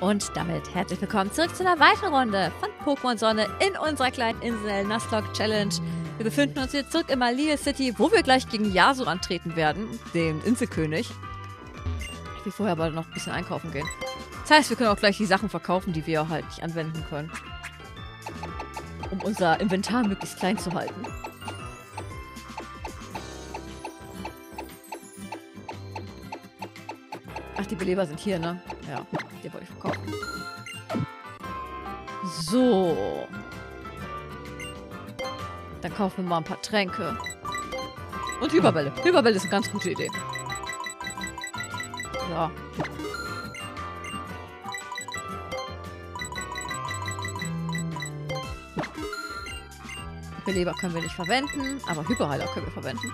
Und damit herzlich willkommen zurück zu einer weiteren Runde von Pokémon Sonne in unserer kleinen Insel Nuzlocke Challenge. Wir befinden uns jetzt zurück in Malia City, wo wir gleich gegen Yasu antreten werden, dem Inselkönig. Ich will vorher aber noch ein bisschen einkaufen gehen. Das heißt, wir können auch gleich die Sachen verkaufen, die wir halt nicht anwenden können. Um unser Inventar möglichst klein zu halten. Ach, die Beleber sind hier, ne? Ja, die wollte ich verkaufen. So. Dann kaufen wir mal ein paar Tränke. Und Hyperbälle. Hyperbälle ist eine ganz gute Idee. Ja. Beleber können wir nicht verwenden, aber Hyperheiler können wir verwenden.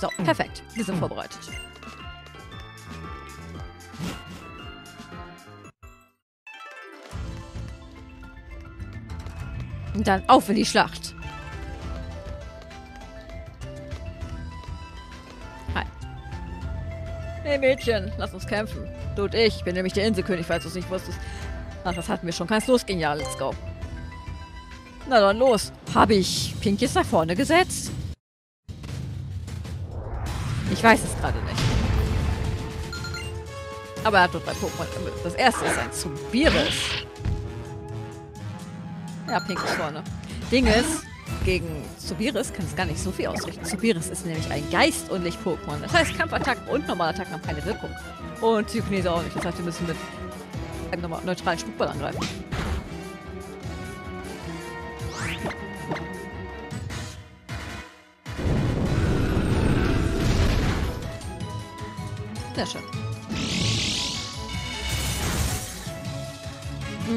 So, perfekt. Wir sind vorbereitet. Und dann auf in die Schlacht. Hi. Hey Mädchen, lass uns kämpfen. Du und ich. Ich bin nämlich der Inselkönig, falls du es nicht wusstest. Ach, das hatten wir schon. Kannst losgehen? Ja, let's go. Na dann los. Habe ich Pink jetzt nach vorne gesetzt? Ich weiß es gerade nicht. Aber er hat nur drei Pokémon. Das erste ist ein Zubiris. Ja, Pink ist vorne. Ding ist, gegen Zubiris kann es gar nicht so viel ausrichten. Zubiris ist nämlich ein Geist- und Licht-Pokémon. Das heißt, Kampfattacken und normale Attacken haben keine Wirkung. Und Psychokinese auch nicht. Das heißt, wir müssen mit einem neutralen Spuckball angreifen. Sehr schön.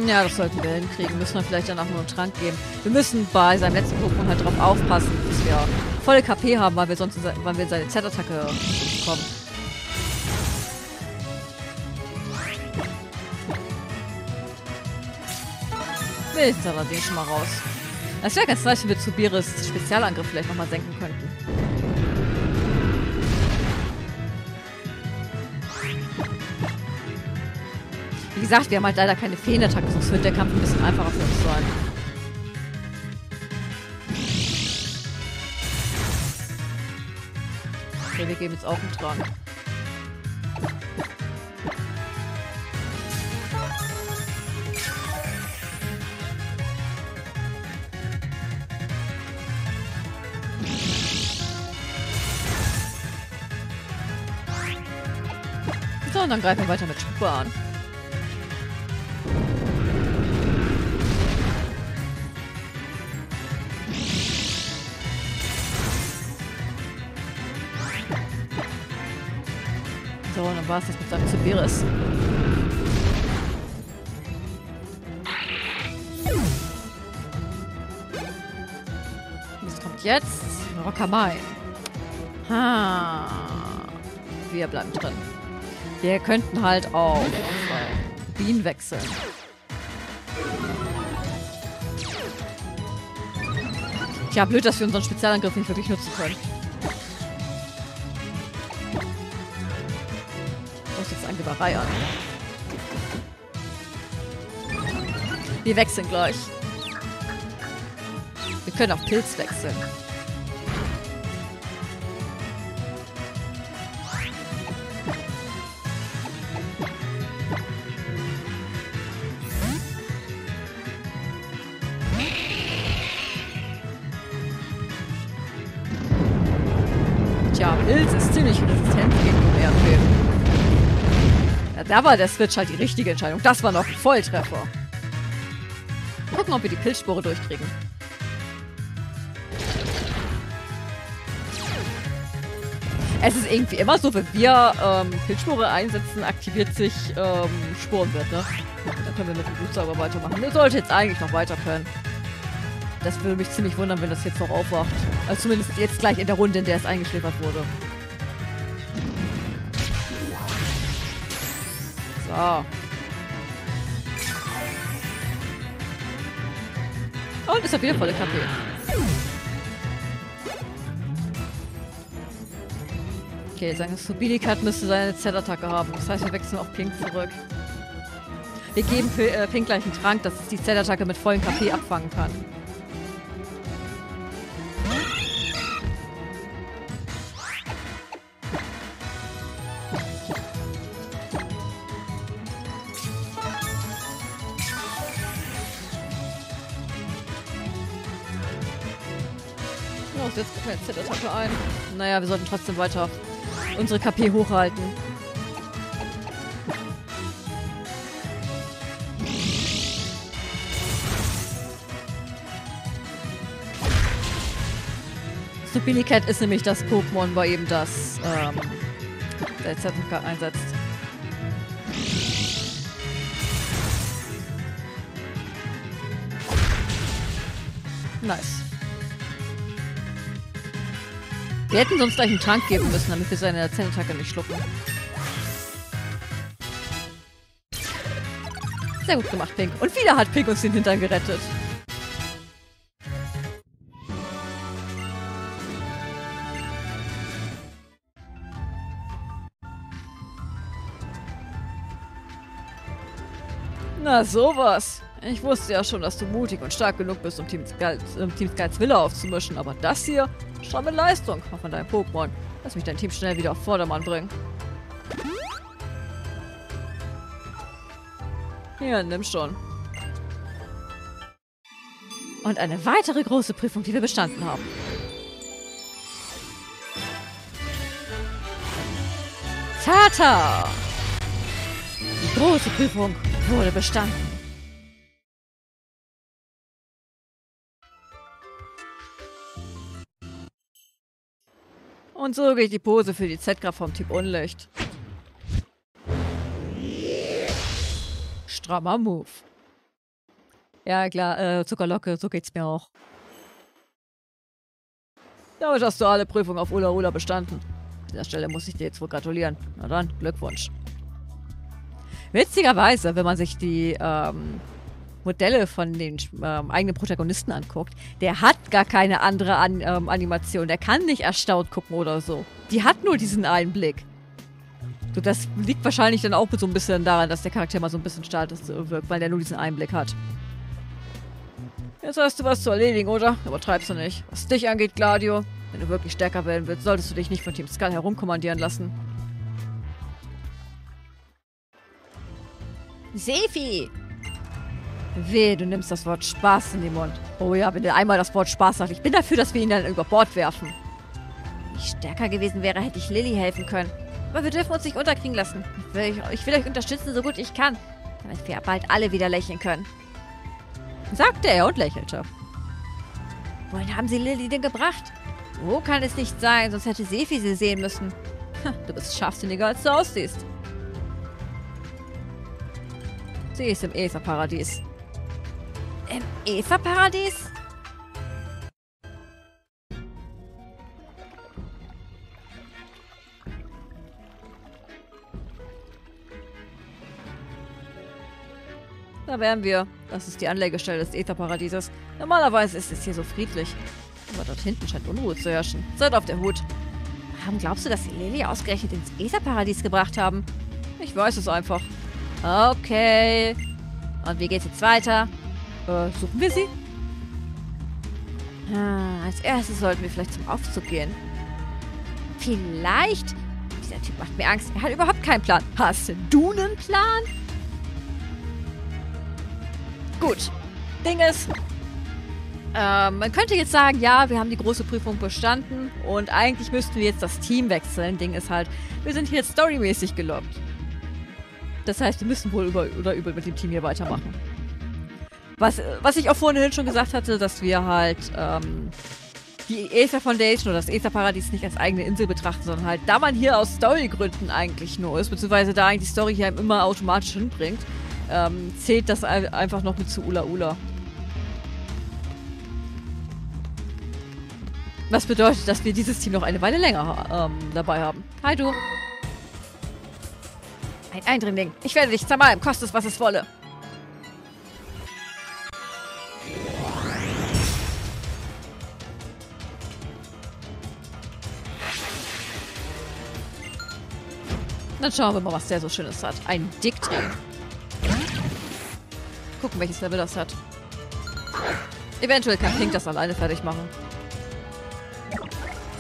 Ja, das sollten wir hinkriegen. Müssen wir vielleicht danach nur einen Trank geben. Wir müssen bei seinem letzten Pokémon halt drauf aufpassen, dass wir volle KP haben, weil wir sonst weil wir seine Z-Attacke bekommen. Wenigstens hat er den schon mal raus. Das wäre ganz nice, wenn wir zu Biris Spezialangriff vielleicht nochmal senken könnten. Gesagt, wir haben halt leider keine Feenattacke, sonst wird der Kampf ein bisschen einfacher für uns sein. Okay, wir geben jetzt auch einen Trank. So, und dann greifen wir weiter mit Spuppe an. Dann war es das mit seinem Sibiris. Was kommt jetzt? Rockamai. Ha. Wir bleiben drin. Wir könnten halt auch auf Bienen wechseln. Tja, blöd, dass wir unseren Spezialangriff nicht wirklich nutzen können. Angeberei an. Wir wechseln gleich. Wir können auf Pilz wechseln. Tja, Pilz ist ziemlich resistent gegen Erdbeben. Da war der Switch halt die richtige Entscheidung. Das war noch ein Volltreffer. Gucken, ob wir die Pilzspore durchkriegen. Es ist irgendwie immer so, wenn wir ähm, Pilzspore einsetzen, aktiviert sich ähm, Sporenwirt, ne? Dann können wir mit dem Blutsauger weitermachen. Der sollte jetzt eigentlich noch weiter können. Das würde mich ziemlich wundern, wenn das jetzt noch aufwacht. Also zumindest jetzt gleich in der Runde, in der es eingeschläfert wurde. So. Und ist er wieder volle KP. Okay, sagen Subilikat müsste seine Z-Attacke haben. Das heißt, wir wechseln auf Pink zurück. Wir geben P äh, Pink gleich einen Trank, dass es die Z-Attacke mit vollem KP abfangen kann. Z-Attacke ein. Naja, wir sollten trotzdem weiter unsere KP hochhalten. Stupilicat ist nämlich das Pokémon, wo eben das ähm, der Z-Attacke einsetzt. Nice. Wir hätten sonst gleich einen Trank geben müssen, damit wir seine Z-Attacke nicht schlucken. Sehr gut gemacht, Pink. Und wieder hat Pink uns den Hintern gerettet. Na sowas. Ich wusste ja schon, dass du mutig und stark genug bist, um Team Skulls, um Wille aufzumischen, aber das hier, stramme Leistung, auch von deinem Pokémon. Lass mich dein Team schnell wieder auf Vordermann bringen. Hier, nimm schon. Und eine weitere große Prüfung, die wir bestanden haben. Tata! Die große Prüfung wurde bestanden. Und so geht die Pose für die Z-Kraft vom Typ Unlicht. Strammer Move. Ja, klar, äh, Zuckerlocke, so geht's mir auch. Damit hast du alle Prüfungen auf Ula Ula bestanden. An dieser Stelle muss ich dir jetzt wohl gratulieren. Na dann, Glückwunsch. Witzigerweise, wenn man sich die ähm, Modelle von den ähm, eigenen Protagonisten anguckt, der hat gar keine andere An ähm, Animation. Der kann nicht erstaunt gucken oder so. Die hat nur diesen einen Blick. So, das liegt wahrscheinlich dann auch so ein bisschen daran, dass der Charakter mal so ein bisschen statisch wirkt, weil der nur diesen Einblick hat. Jetzt hast du was zu erledigen, oder? Übertreibst du nicht. Was dich angeht, Gladio, wenn du wirklich stärker werden willst, solltest du dich nicht von Team Skull herumkommandieren lassen. Sefi! Weh, du nimmst das Wort Spaß in den Mund. Oh ja, wenn du einmal das Wort Spaß sagst. Ich bin dafür, dass wir ihn dann über Bord werfen. Wenn ich stärker gewesen wäre, hätte ich Lilly helfen können. Aber wir dürfen uns nicht unterkriegen lassen. Ich will, ich will euch unterstützen, so gut ich kann. Damit wir bald alle wieder lächeln können. Sagte er und lächelte. Wohin haben sie Lilly denn gebracht? Wo kann es nicht sein, sonst hätte Sefi sie sehen müssen. Du bist scharfsinniger, als du aussiehst. Sie ist im Ether-Paradies. Im Ether-Paradies? Da wären wir. Das ist die Anlegestelle des Ätherparadieses. Normalerweise ist es hier so friedlich. Aber dort hinten scheint Unruhe zu herrschen. Seid auf der Hut. Warum glaubst du, dass sie Lily ausgerechnet ins Ätherparadies gebracht haben? Ich weiß es einfach. Okay. Und wie geht's jetzt weiter? Äh, suchen wir sie? Ah, als erstes sollten wir vielleicht zum Aufzug gehen. Vielleicht? Dieser Typ macht mir Angst. Er hat überhaupt keinen Plan. Hast du einen Plan? Gut. Ding ist, ähm, man könnte jetzt sagen, ja, wir haben die große Prüfung bestanden und eigentlich müssten wir jetzt das Team wechseln. Ding ist halt, wir sind hier jetzt storymäßig gelockt. Das heißt, wir müssen wohl über oder übel mit dem Team hier weitermachen. Was, was ich auch vorhin schon gesagt hatte, dass wir halt ähm, die Aether Foundation oder das Aether Paradies nicht als eigene Insel betrachten, sondern halt, da man hier aus Storygründen eigentlich nur ist, beziehungsweise da eigentlich die Story hier immer automatisch hinbringt, ähm, zählt das einfach noch mit zu Ula Ula. Was bedeutet, dass wir dieses Team noch eine Weile länger ähm, dabei haben. Hi, du. Ein Eindringling. Ich werde dich zermalmen, koste es, was es wolle. Dann schauen wir mal, was der so Schönes hat. Ein Dicktree. Gucken, welches Level das hat. Eventuell kann Pink das alleine fertig machen.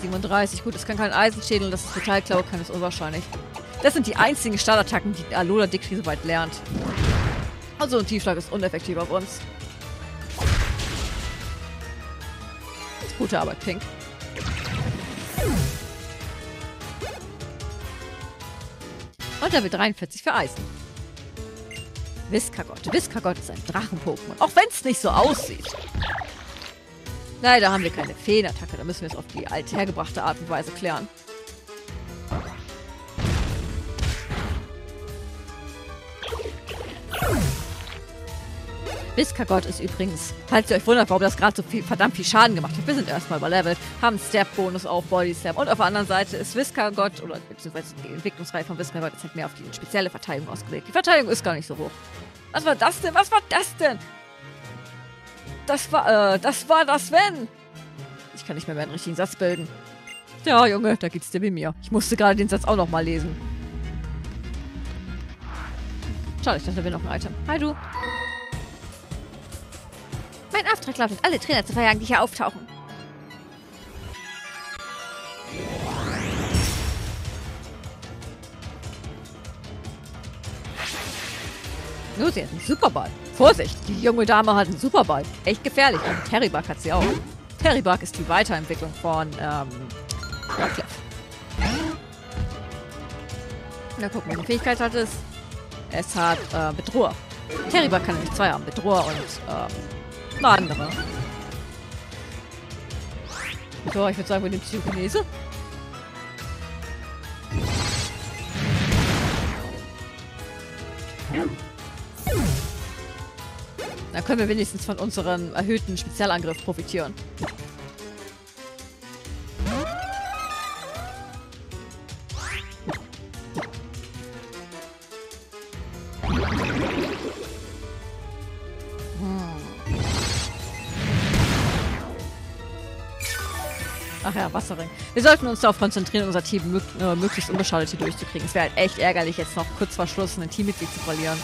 37. Gut, es kann kein Eisenschädel, das ist Metallklaue, kann es unwahrscheinlich. Das sind die einzigen Startattacken, die Alola Dicktree soweit lernt. Also ein Tiefschlag ist uneffektiv auf uns. Gute Arbeit, Pink. Und Level 43 für Eisen. Wiskagott. Wiskagott ist ein Drachen-Pokémon. Auch wenn es nicht so aussieht. Leider haben wir keine Feenattacke. Da müssen wir es auf die althergebrachte Art und Weise klären. Biskagott ist übrigens, falls ihr euch wundert, warum das gerade so viel, verdammt viel Schaden gemacht hat, wir sind erstmal überlevelt, haben Step-Bonus auf Body Step und auf der anderen Seite ist Wiskagott, oder beziehungsweise die Entwicklungsreihe von Wiskagott ist halt mehr auf die spezielle Verteidigung ausgelegt. Die Verteidigung ist gar nicht so hoch. Was war das denn? Was war das denn? Das war, äh, das war das Wenn. Ich kann nicht mehr, mehr einen richtigen Satz bilden. Ja, Junge, da geht's dir wie mir. Ich musste gerade den Satz auch nochmal lesen. Schade, ich dachte, da wäre noch ein Item. Hi, du. Mein Auftrag lautet, alle Trainer zu verjagen, die hier auftauchen. Nur, sie hat einen Superball. Vorsicht, die junge Dame hat einen Superball. Echt gefährlich. Und Terrybuck hat sie auch. Terrybuck ist die Weiterentwicklung von, ähm, Rockcliffe. Na, guck mal, die Fähigkeit hat es. Es hat, äh, Bedroher. Terrybuck kann nämlich zwei haben. Bedroher und, ähm, eine andere. So, ich würde sagen, wir nehmen Psychokinese. Dann können wir wenigstens von unserem erhöhten Spezialangriff profitieren. Ja, Wasserring. Wir sollten uns darauf konzentrieren, unser Team mög äh, möglichst unbeschadet hier durchzukriegen. Es wäre halt echt ärgerlich, jetzt noch kurz vor Schluss ein Teammitglied zu verlieren.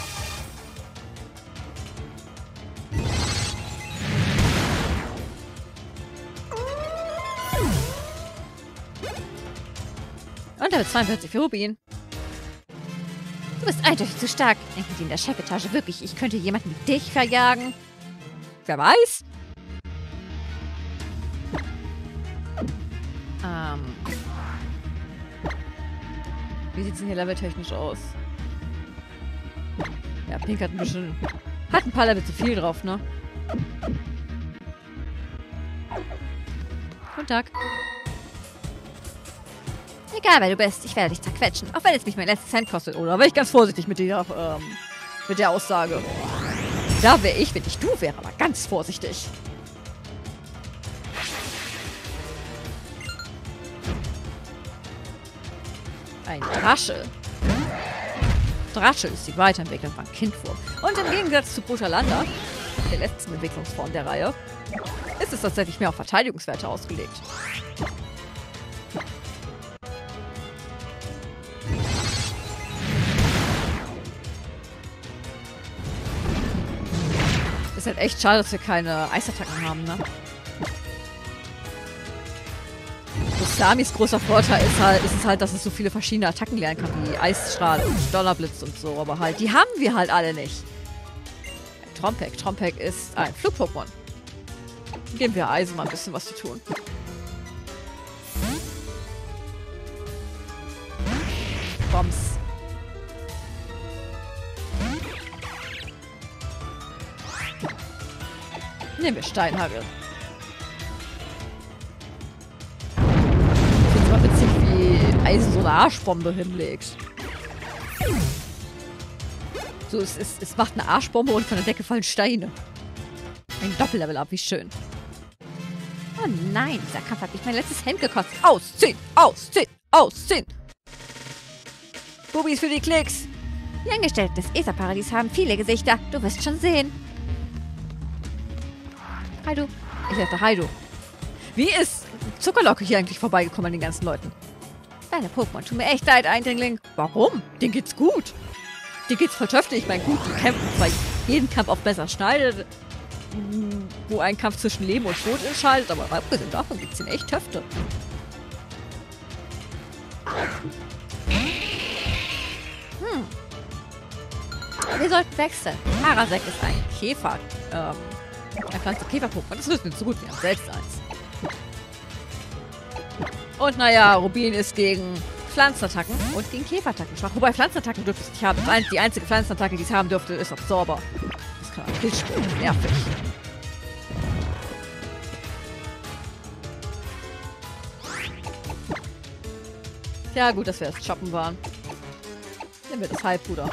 Und damit 42 für Rubin. Du bist eindeutig zu stark. Denken Sie in der Chefetage wirklich, ich könnte jemanden wie dich verjagen? Wer weiß? Ähm. Wie sieht es denn hier leveltechnisch aus? Ja, Pink hat ein bisschen. Hat ein paar Level zu viel drauf, ne? Guten Tag. Egal, wer du bist, ich werde dich zerquetschen. Auch wenn es mich mein letztes Cent kostet. Oder wäre ich ganz vorsichtig mit der, ähm, mit der Aussage. Da wäre ich, wenn ich du wäre, aber ganz vorsichtig. Ein Drasche. Drasche ist die Weiterentwicklung von Kindwurm. Und im Gegensatz zu Butalanda, der letzten Entwicklungsform der Reihe, ist es tatsächlich mehr auf Verteidigungswerte ausgelegt. Ist halt echt schade, dass wir keine Eisattacken haben, ne? Samis großer Vorteil ist halt, ist es halt, dass es so viele verschiedene Attacken lernen kann, wie Eisstrahl und Donnerblitz und so, aber halt, die haben wir halt alle nicht. Trompek. Trompek ist ein Flug-Pokémon. Geben wir Eisen mal ein bisschen was zu tun. Bombs. Nehmen wir Steinhagel. Eisen so eine Arschbombe hinlegt. So, es, es, es macht eine Arschbombe und von der Decke fallen Steine. Ein Doppellevel ab, wie schön. Oh nein, dieser Kampf hat mich mein letztes Hemd gekostet. Ausziehen, ausziehen, ausziehen. Bubis für die Klicks. Die Angestellten des ESA-Paradies haben viele Gesichter. Du wirst schon sehen. Hi du. Ich sagte Hi du. Wie ist Zuckerlocke hier eigentlich vorbeigekommen an den ganzen Leuten? Deine Pokémon tun mir echt leid, Eindringling. Warum? Den geht's gut. Den geht's voll töfte. Ich meine, gut, die kämpfen zwar jeden Kampf auch besser schneidet, wo ein Kampf zwischen Leben und Tod entscheidet, aber abgesehen davon geht's ihnen echt töfte. Hm. Wir sollten wechseln. Parasek ist ein Käfer. Ähm, ein pflanze Käfer-Pokémon. Das wissen wir so gut. Wir haben selbst eins. Und naja, Rubin ist gegen Pflanzenattacken und gegen Käferattacken schwach. Wobei Pflanzenattacken dürfte es nicht haben. Die einzige Pflanzenattacke, die es haben dürfte, ist Absorber. Das kann man nicht spielen. Nervig. Ja, gut, dass wir das Shoppen waren. Nehmen wir das Heilpuder.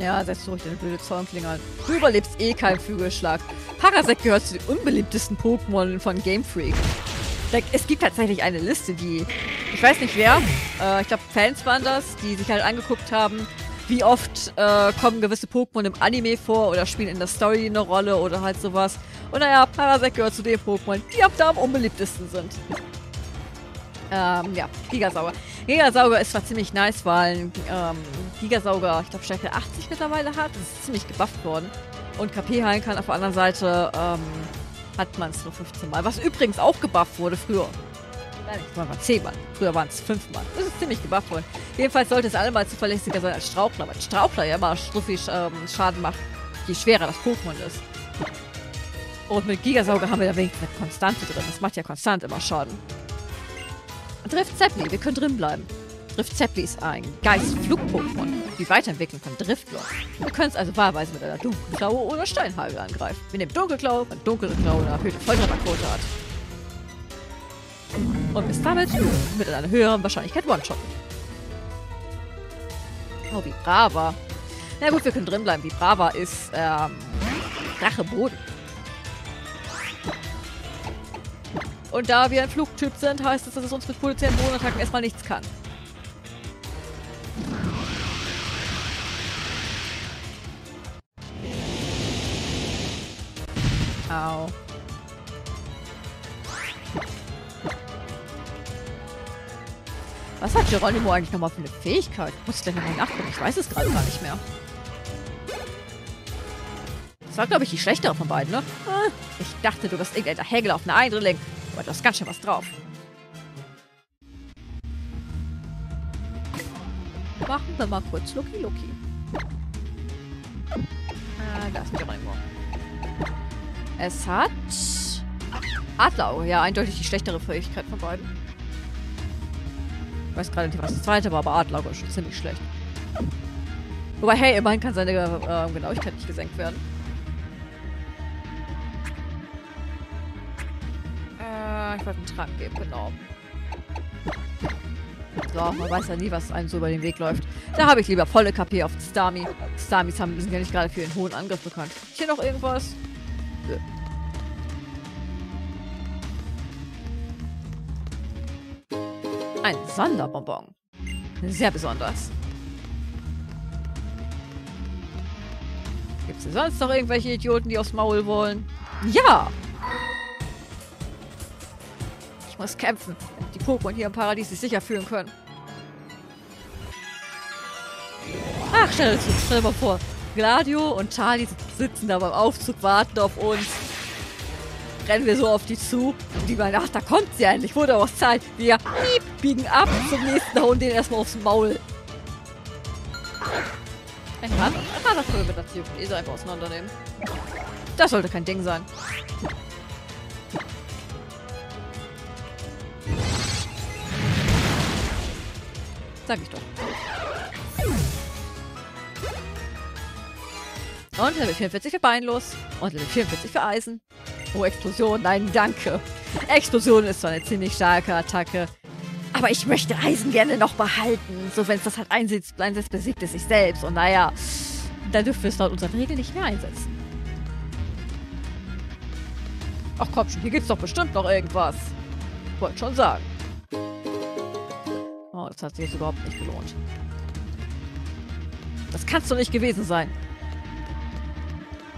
Ja, setz ruhig deine blöde Zornklinge an. Du überlebst eh keinen Flügelschlag. Parasek gehört zu den unbeliebtesten Pokémon von Game Freak. Es gibt tatsächlich eine Liste, die... Ich weiß nicht wer. Äh, ich glaube, Fans waren das, die sich halt angeguckt haben, wie oft äh, kommen gewisse Pokémon im Anime vor oder spielen in der Story eine Rolle oder halt sowas. Und naja, Parasek gehört zu den Pokémon, die ab da am unbeliebtesten sind. Ähm, ja, Gigasauger. Gigasauger ist zwar ziemlich nice, weil ähm, Gigasauger, ich glaube, Stärke 80 mittlerweile hat. Das ist ziemlich gebufft worden. Und KP heilen kann. Auf der anderen Seite ähm, hat man es nur 15 Mal. Was übrigens auch gebufft wurde früher. Nein, ich war 10 Mal. Früher waren es 5 Mal. Das ist ziemlich gebufft worden. Jedenfalls sollte es allemal zuverlässiger sein als Strauchler, weil Strauchler ja immer so viel ähm, Schaden macht, je schwerer das Pokémon ist. Und mit Gigasauger haben wir da wenigstens eine Konstante drin. Das macht ja konstant immer Schaden. Drift Zeppli, wir können drin bleiben. Drift Zeppli ist ein Geist-Flug-Pokémon, die Weiterentwicklung von Driftlock. Wir können also wahlweise mit einer Dunkelklaue oder Steinhagel angreifen. Wir nehmen Dunkelklaue, wenn Dunkelklaue eine erhöhte Folterquote hat. Und bis damit mit einer höheren Wahrscheinlichkeit One-Shotten. Oh, Vibrava. Na gut, wir können drin bleiben. Vibrava ist, ähm, Drache Boden. Und da wir ein Flugtyp sind, heißt es, dass es uns mit potenziellen Bodenattacken erstmal nichts kann. Au. Was hat Geronimo eigentlich nochmal für eine Fähigkeit? Muss ich gleich nochmal nachgucken. Ich weiß es gerade gar nicht mehr. Das war, glaube ich, die schlechtere von beiden, ne? Ah, ich dachte, du bist irgendein dahergelaufener Eindringling. Aber du hast ganz schön was drauf. Machen wir mal kurz Lucky Lucky. Ah, da ist Geronimo. Es hat... Adlerauge. Ja, eindeutig die schlechtere Fähigkeit von beiden. Ich weiß gerade nicht, was das zweite war, aber Adlerauge ist schon ziemlich schlecht. Wobei, hey, immerhin kann seine äh, Genauigkeit nicht gesenkt werden. Wollte einen Trank geben, genau. So, man weiß ja nie, was einem so über den Weg läuft. Da habe ich lieber volle KP auf Stami. Stamis haben, sind ja nicht gerade für den hohen Angriff bekannt. Hier noch irgendwas? Nö. Ein Sonderbonbon. Sehr besonders. Gibt es sonst noch irgendwelche Idioten, die aufs Maul wollen? Ja! Muss kämpfen, damit die Pokémon hier im Paradies sich sicher fühlen können. Ach, stell dir, mal vor. Gladio und Charlie sitzen da beim Aufzug, warten auf uns. Rennen wir so auf die zu. Und die meinen, ach, da kommt sie endlich. Wurde auch Zeit. Wir biegen ab zum nächsten hauen den erstmal aufs Maul. Ein Rad? Ein Rad können wir mit der Telefonese einfach auseinandernehmen. Das sollte kein Ding sein. Sag ich doch. Und Level 44 für Beinlos. Und Level 44 für Eisen. Oh, Explosion. Nein, danke. Explosion ist zwar eine ziemlich starke Attacke. Aber ich möchte Eisen gerne noch behalten. So, wenn es das halt einsetzt, einsetzt, besiegt es sich selbst. Und naja, dann dürfen wir es laut unseren Regeln nicht mehr einsetzen. Ach komm schon, hier gibt's doch bestimmt noch irgendwas. Wollte schon sagen. Oh, das hat sich jetzt überhaupt nicht gelohnt. Das kannst doch nicht gewesen sein.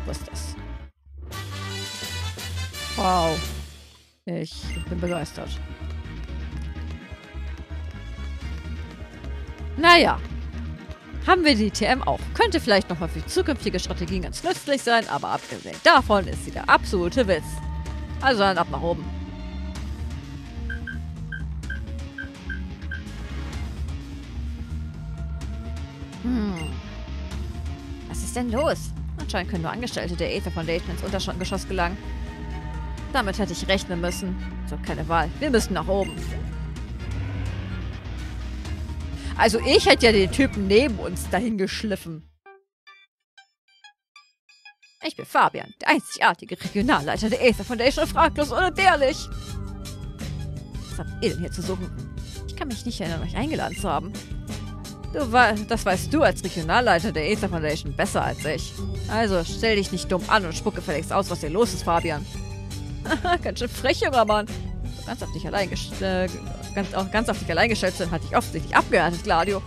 Was ist das? Wow. Ich bin begeistert. Naja. Haben wir die TM auch. Könnte vielleicht nochmal für zukünftige Strategien ganz nützlich sein, aber abgesehen davon ist sie der absolute Witz. Also dann ab nach oben. Denn los? Anscheinend können nur Angestellte der Aether Foundation ins Untergeschoss gelangen. Damit hätte ich rechnen müssen. So, keine Wahl. Wir müssen nach oben. Also ich hätte ja den Typen neben uns dahin geschliffen. Ich bin Fabian, der einzigartige Regionalleiter der Aether Foundation, fraglos unentbehrlich. Was habt ihr denn hier zu suchen? Ich kann mich nicht erinnern, euch eingeladen zu haben. Du, das weißt du als Regionalleiter der Aether Foundation besser als ich. Also stell dich nicht dumm an und spucke gefälligst aus, was hier los ist, Fabian. ganz schön frech, junger Mann. So ganz auf dich allein äh, ganz, auch ganz auf dich allein gestellt sind, hatte ich offensichtlich abgehärtet, Gladio.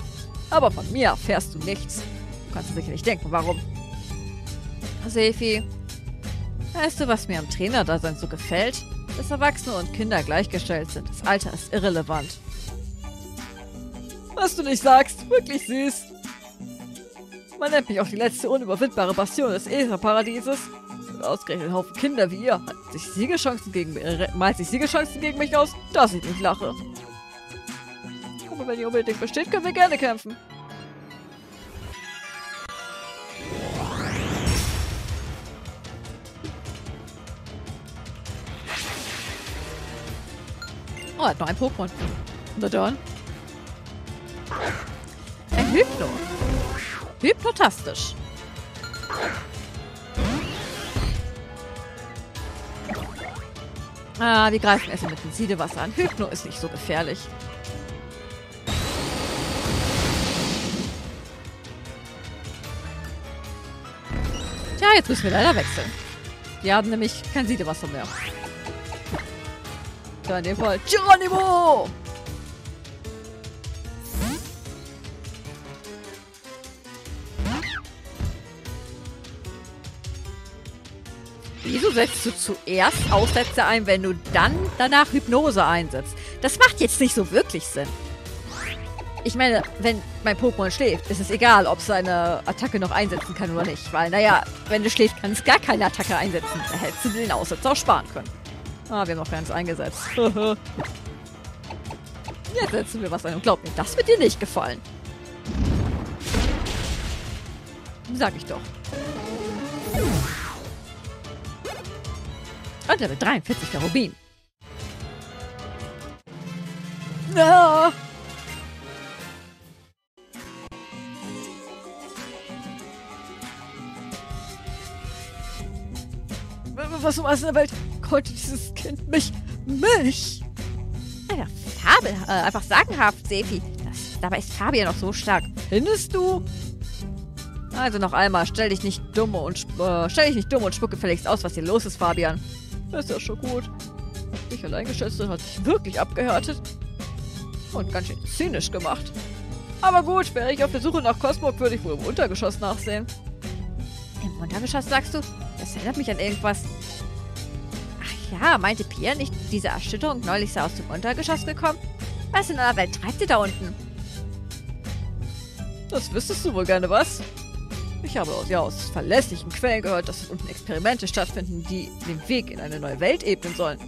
Aber von mir erfährst du nichts. Du kannst dir sicherlich denken, warum. Sefi, weißt du, was mir am Trainerdasein so gefällt? Dass Erwachsene und Kinder gleichgestellt sind. Das Alter ist irrelevant. Was du nicht sagst, wirklich süß. Man nennt mich auch die letzte unüberwindbare Bastion des Ätherparadieses. Und ausgerechnet ein Haufen Kinder wie ihr hat sich Siegeschancen gegen, äh, sich Siegeschancen gegen mich aus, dass ich nicht lache. Aber wenn ihr unbedingt besteht, können wir gerne kämpfen. Oh, er hat noch ein Pokémon. Na dann. Hypno. Hypnotastisch. Ah, wir greifen erstmal mit dem Siedewasser an. Hypno ist nicht so gefährlich. Tja, jetzt müssen wir leider wechseln. Wir haben nämlich kein Siedewasser mehr. Geronimo! Setzt du zuerst Aussätze ein, wenn du dann danach Hypnose einsetzt? Das macht jetzt nicht so wirklich Sinn. Ich meine, wenn mein Pokémon schläft, ist es egal, ob seine Attacke noch einsetzen kann oder nicht. Weil, naja, wenn du schläft, kann es gar keine Attacke einsetzen. Da hättest du den Aussatz auch sparen können. Ah, wir haben noch keins eingesetzt. Jetzt setzen wir was ein und glaub mir, das wird dir nicht gefallen. Sag ich doch. Und Level 43 der Rubin. Ja. Was um alles in der Welt konnte dieses Kind mich, mich? Einfach Fabel, äh, einfach sagenhaft, Sefi. Dabei ist Fabian noch so stark. Findest du? Also noch einmal, stell dich nicht dumm und äh, stell dich nicht dumm und spucke gefälligst aus, was hier los ist, Fabian. Ist ja schon gut. Ich allein geschätzt hat sich wirklich abgehärtet. Und ganz schön zynisch gemacht. Aber gut, wäre ich auf der Suche nach Cosmog, würde ich wohl im Untergeschoss nachsehen. Im Untergeschoss, sagst du? Das erinnert mich an irgendwas. Ach ja, meinte Pierre nicht, diese Erschütterung neulich sei aus dem Untergeschoss gekommen? Was in aller Welt treibt sie da unten? Das wüsstest du wohl gerne, was? Ich habe ja aus verlässlichen Quellen gehört, dass unten Experimente stattfinden, die den Weg in eine neue Welt ebnen sollen.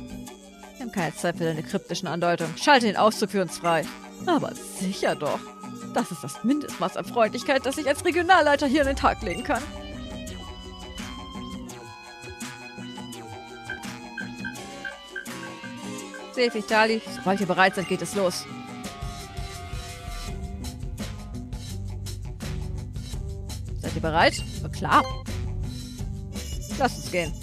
Wir haben keine Zeit für deine kryptischen Andeutungen. Schalte den Auszug für uns frei. Aber sicher doch. Das ist das Mindestmaß an Freundlichkeit, das ich als Regionalleiter hier an den Tag legen kann. Sefi, Dali, sobald ihr bereit seid, geht es los. Ihr bereit? Na klar. Lass uns gehen.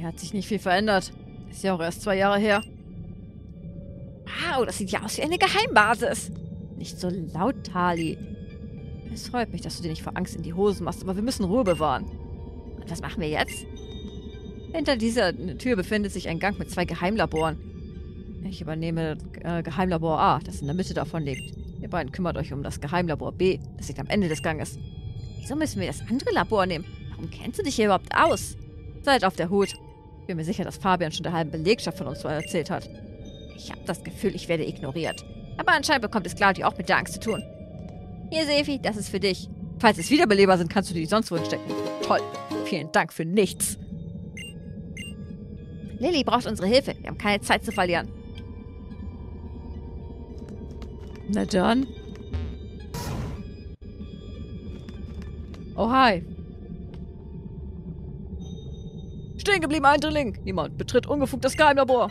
Er hat sich nicht viel verändert. Ist ja auch erst zwei Jahre her. Wow, das sieht ja aus wie eine Geheimbasis. Nicht so laut, Tali. Es freut mich, dass du dir nicht vor Angst in die Hosen machst, aber wir müssen Ruhe bewahren. Und was machen wir jetzt? Hinter dieser Tür befindet sich ein Gang mit zwei Geheimlaboren. Ich übernehme äh, Geheimlabor A, das in der Mitte davon liegt. Ihr beiden kümmert euch um das Geheimlabor B, das liegt am Ende des Ganges. Wieso müssen wir das andere Labor nehmen? Warum kennst du dich hier überhaupt aus? Seid auf der Hut. Ich bin mir sicher, dass Fabian schon der halben Belegschaft von uns erzählt hat. Ich habe das Gefühl, ich werde ignoriert. Aber anscheinend bekommt es Claudia auch mit der Angst zu tun. Hier, Sefi, das ist für dich. Falls es Wiederbeleber sind, kannst du die sonst wohin stecken. Toll. Vielen Dank für nichts. Lilly braucht unsere Hilfe. Wir haben keine Zeit zu verlieren. Na dann. Oh, hi. Stehen geblieben, Eindringling. Niemand betritt ungefugt das Geheimlabor.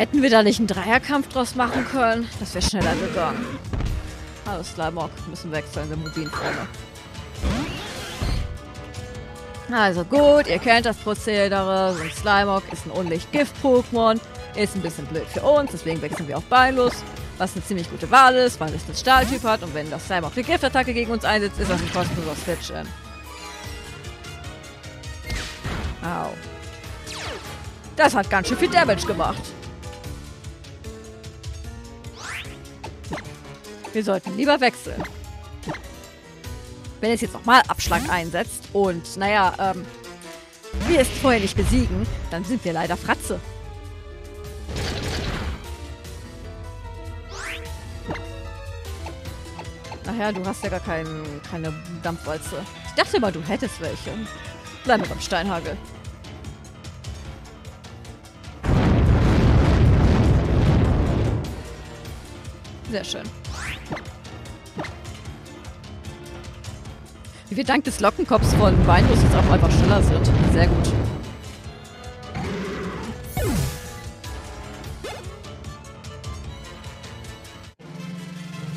Hätten wir da nicht einen Dreierkampf draus machen können? Das wäre schneller gegangen. Hallo Slimog, müssen wechseln, wir mobilen vorne. Also gut, ihr kennt das Prozedere. So ein Slimog ist ein Unlicht-Gift-Pokémon. Ist ein bisschen blöd für uns, deswegen wechseln wir auf Beinlos. Was eine ziemlich gute Wahl ist, weil es einen Stahltyp hat. Und wenn das Slimog die Giftattacke gegen uns einsetzt, ist das ein kostenloser Switch-In. Au. Das hat ganz schön viel Damage gemacht. Wir sollten lieber wechseln. Wenn es jetzt nochmal Abschlag einsetzt und, naja, ähm, wir es vorher nicht besiegen, dann sind wir leider Fratze. Ach ja, du hast ja gar kein, keine Dampfwalze. Ich dachte immer, du hättest welche. Bleib beim Steinhagel. Sehr schön. Wie wir dank des Lockenkopfs von Weinlos jetzt auch einfach schneller sind. Sehr gut.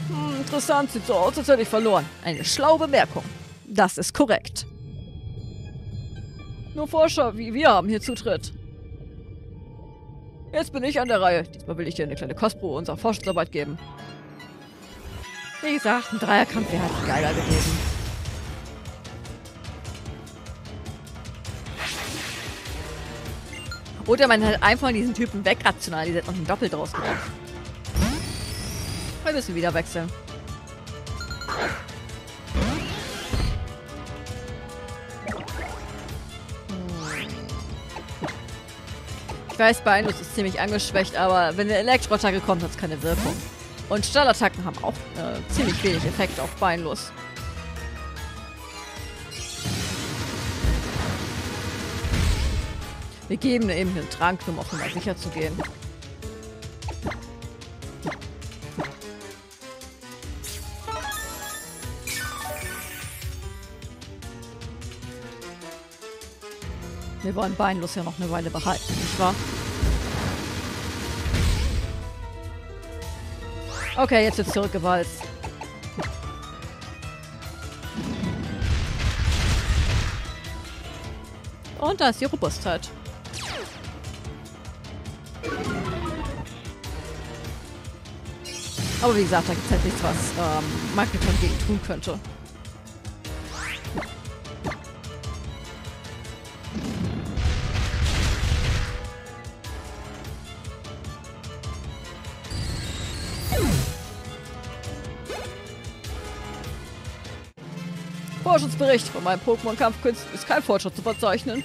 Hm, interessant, sieht so aus, als hätte ich verloren. Eine schlaue Bemerkung. Das ist korrekt. Nur Forscher wie wir haben hier Zutritt. Jetzt bin ich an der Reihe. Diesmal will ich dir eine kleine Kostprobe unserer Forschungsarbeit geben. Wie gesagt, ein Dreierkampf wäre halt geiler gewesen. Oder man hat einfach diesen Typen wegrationalisiert und ein Doppel draus gemacht. Wir müssen wieder wechseln. Ich weiß, Beinlos ist ziemlich angeschwächt, aber wenn eine Elektroattacke kommt, hat es keine Wirkung. Und Stahlattacken haben auch äh, ziemlich wenig Effekt auf Beinlos. Wir geben eben einen Trank, um auf Nummer sicher zu gehen. Wir wollen Beinlos ja noch eine Weile behalten, nicht wahr? Okay, jetzt wird zurückgewalzt. Und da ist die Robustheit. Aber wie gesagt, da gibt es halt nichts, was ähm, Magneton gegen tun könnte. Forschungsbericht von meinem Pokémon-Kampfkünsten ist kein Fortschritt zu verzeichnen.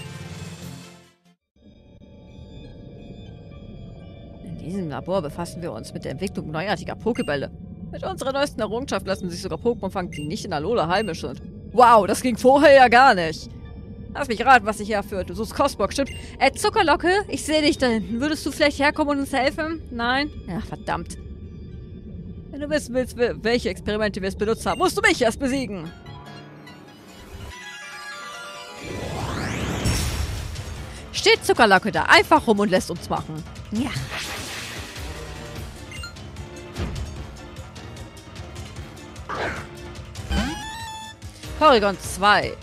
Labor befassen wir uns mit der Entwicklung neuartiger Pokebälle. Mit unserer neuesten Errungenschaft lassen sich sogar Pokémon fangen, die nicht in Alola heimisch sind. Wow, das ging vorher ja gar nicht. Lass mich raten, was dich herführt. Du suchst Cosbock, stimmt? Äh, Zuckerlocke, ich sehe dich da hinten. Würdest du vielleicht herkommen und uns helfen? Nein? Ja, verdammt. Wenn du wissen willst, welche Experimente wir es benutzt haben, musst du mich erst besiegen. Steht Zuckerlocke da einfach rum und lässt uns machen. Ja. Porygon 2.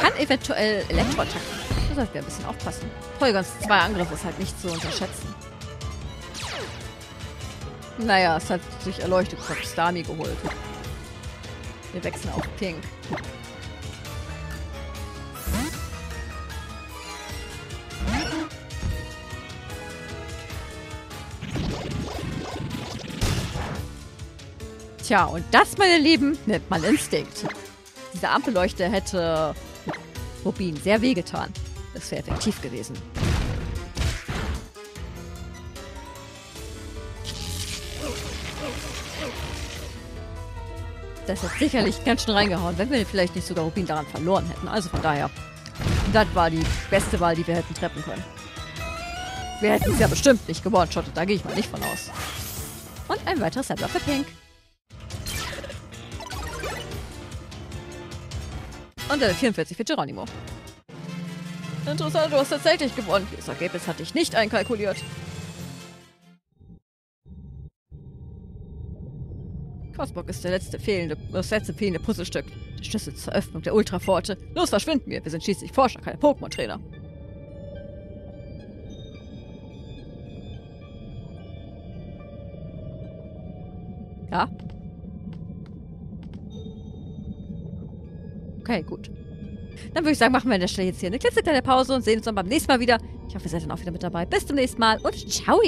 Kann eventuell Elektroattacken. Da sollten wir ein bisschen aufpassen. Porygon 2 Angriff ist halt nicht zu unterschätzen. Naja, es hat sich erleuchtet Kopf Stami geholt. Wir wechseln auf Pink. Tja, und das, meine Lieben, nennt man Instinkt. Diese Ampelleuchte hätte Rubin sehr wehgetan. Das wäre effektiv gewesen. Das hat sicherlich ganz schön reingehauen, wenn wir vielleicht nicht sogar Rubin daran verloren hätten. Also von daher, das war die beste Wahl, die wir hätten treffen können. Wir hätten es ja bestimmt nicht gewonnen, Schottet, da gehe ich mal nicht von aus. Und ein weiteres Sammler für Pink. Und Level 44 für Geronimo. Interessant, du hast tatsächlich gewonnen. Dieses Ergebnis hatte ich nicht einkalkuliert. Cosmog ist der letzte fehlende, das letzte fehlende Puzzlestück. Der Schlüssel zur Öffnung der Ultraforte. Los, verschwinden wir. Wir sind schließlich Forscher, keine Pokémon-Trainer. Ja? Okay, gut. Dann würde ich sagen, machen wir an der Stelle jetzt hier eine klitzekleine Pause und sehen uns dann beim nächsten Mal wieder. Ich hoffe, ihr seid dann auch wieder mit dabei. Bis zum nächsten Mal und ciao!